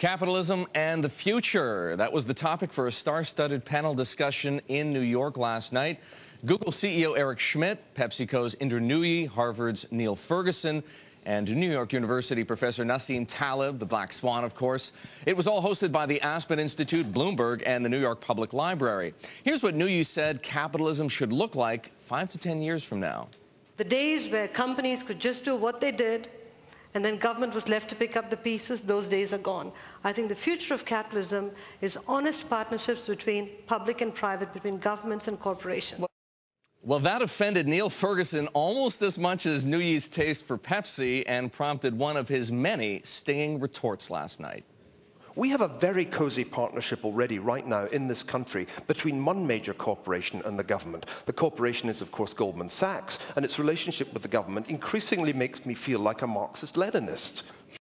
Capitalism and the future. That was the topic for a star studded panel discussion in New York last night. Google CEO Eric Schmidt, PepsiCo's Indra Nooyi, Harvard's Niall Ferguson, and New York University professor Nassim Taleb, the Black Swan, of course. It was all hosted by the Aspen Institute, Bloomberg, and the New York Public Library. Here's what Nooyi said capitalism should look like five to 10 years from now. The days where companies could just do what they did and then government was left to pick up the pieces, those days are gone. I think the future of capitalism is honest partnerships between public and private, between governments and corporations. Well, that offended Niall Ferguson almost as much as Nooyi's taste for Pepsi and prompted one of his many stinging retorts last night. We have a very cozy partnership already right now in this country between one major corporation and the government. The corporation is, of course, Goldman Sachs, and its relationship with the government increasingly makes me feel like a Marxist-Leninist.